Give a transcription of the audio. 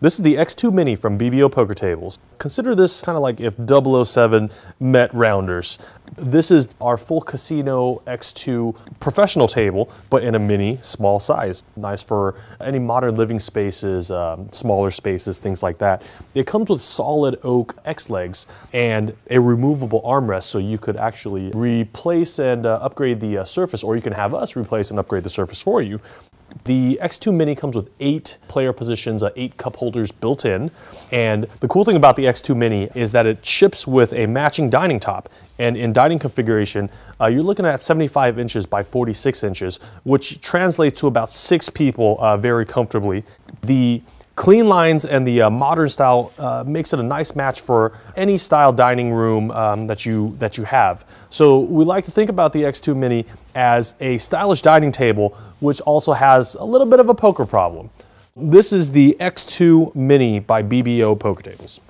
This is the X2 Mini from BBO Poker Tables. Consider this kind of like if 007 met Rounders. This is our full casino X2 professional table, but in a mini, small size. Nice for any modern living spaces, um, smaller spaces, things like that. It comes with solid oak X legs and a removable armrest, so you could actually replace and uh, upgrade the uh, surface, or you can have us replace and upgrade the surface for you. The X2 Mini comes with eight player positions, uh, eight cup holders built in. And the cool thing about the X2 Mini is that it ships with a matching dining top. And in dining configuration, uh, you're looking at 75 inches by 46 inches, which translates to about six people uh, very comfortably. The Clean lines and the uh, modern style uh, makes it a nice match for any style dining room um, that you that you have. So we like to think about the X2 Mini as a stylish dining table, which also has a little bit of a poker problem. This is the X2 Mini by BBO Poker Tables.